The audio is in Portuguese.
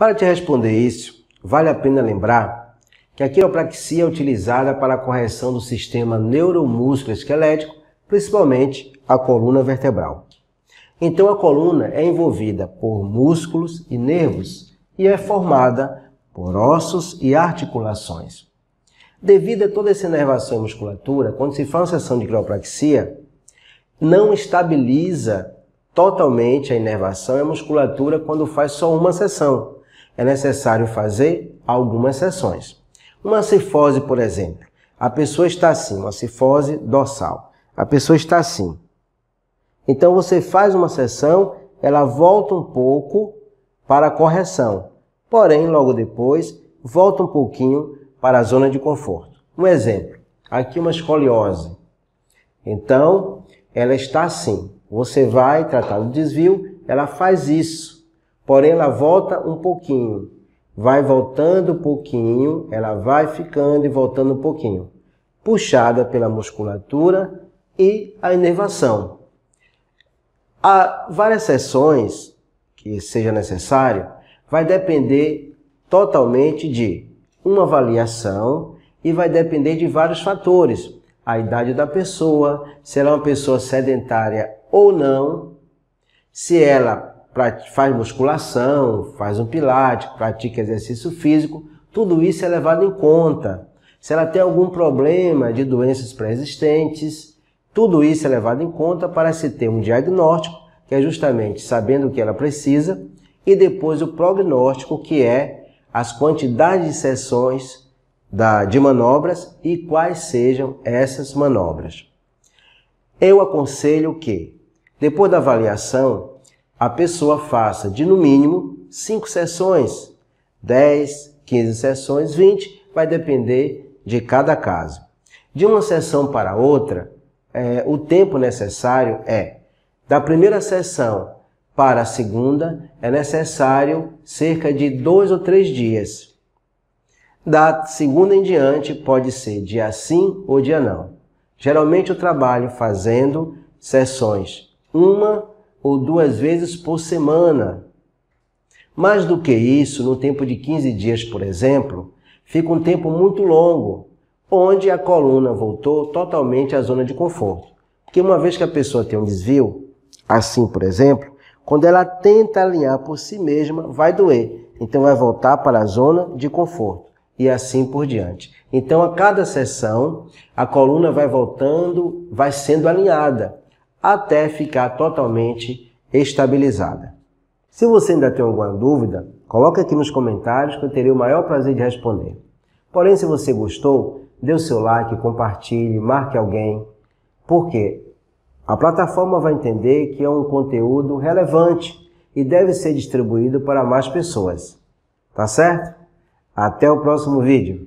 Para te responder isso, vale a pena lembrar que a quiropraxia é utilizada para a correção do sistema neuromúsculo esquelético, principalmente a coluna vertebral. Então a coluna é envolvida por músculos e nervos e é formada por ossos e articulações. Devido a toda essa inervação e musculatura, quando se faz uma sessão de quiropraxia, não estabiliza totalmente a inervação e a musculatura quando faz só uma sessão. É necessário fazer algumas sessões. Uma cifose, por exemplo. A pessoa está assim, uma cifose dorsal. A pessoa está assim. Então você faz uma sessão, ela volta um pouco para a correção. Porém, logo depois, volta um pouquinho para a zona de conforto. Um exemplo, aqui uma escoliose. Então, ela está assim. Você vai tratar do desvio, ela faz isso. Porém, ela volta um pouquinho. Vai voltando um pouquinho, ela vai ficando e voltando um pouquinho. Puxada pela musculatura e a inervação. Há várias sessões que seja necessário, vai depender totalmente de uma avaliação e vai depender de vários fatores. A idade da pessoa, se ela é uma pessoa sedentária ou não, se ela faz musculação, faz um pilate, pratica exercício físico, tudo isso é levado em conta. Se ela tem algum problema de doenças pré-existentes, tudo isso é levado em conta para se ter um diagnóstico, que é justamente sabendo o que ela precisa, e depois o prognóstico, que é as quantidades de sessões da, de manobras e quais sejam essas manobras. Eu aconselho que, depois da avaliação, a pessoa faça de no mínimo 5 sessões, 10, 15 sessões, 20, vai depender de cada caso. De uma sessão para outra, é, o tempo necessário é da primeira sessão para a segunda é necessário cerca de dois ou três dias. Da segunda em diante pode ser dia sim ou dia não. Geralmente eu trabalho fazendo sessões uma ou duas vezes por semana. Mais do que isso, no tempo de 15 dias, por exemplo, fica um tempo muito longo, onde a coluna voltou totalmente à zona de conforto. Porque uma vez que a pessoa tem um desvio, assim por exemplo, quando ela tenta alinhar por si mesma, vai doer. Então vai voltar para a zona de conforto e assim por diante. Então a cada sessão, a coluna vai voltando, vai sendo alinhada até ficar totalmente estabilizada. Se você ainda tem alguma dúvida, coloque aqui nos comentários que eu terei o maior prazer de responder. Porém, se você gostou, dê o seu like, compartilhe, marque alguém. Por quê? A plataforma vai entender que é um conteúdo relevante e deve ser distribuído para mais pessoas. Tá certo? Até o próximo vídeo.